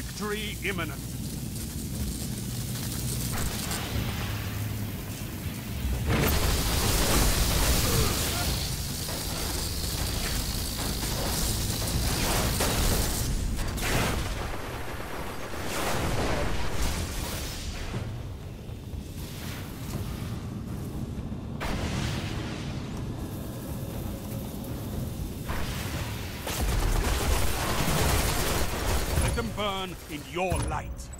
Victory imminent. Burn in your light.